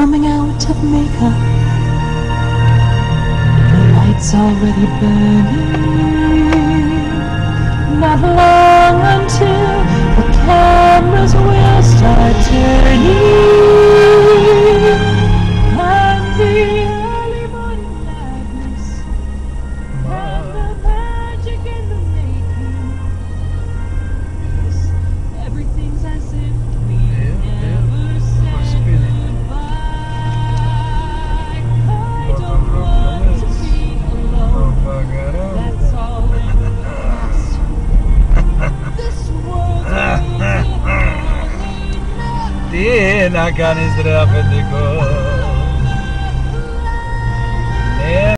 coming out of makeup. The light's already burning. Not long. Τι να κάνεις ρε αφεντικό.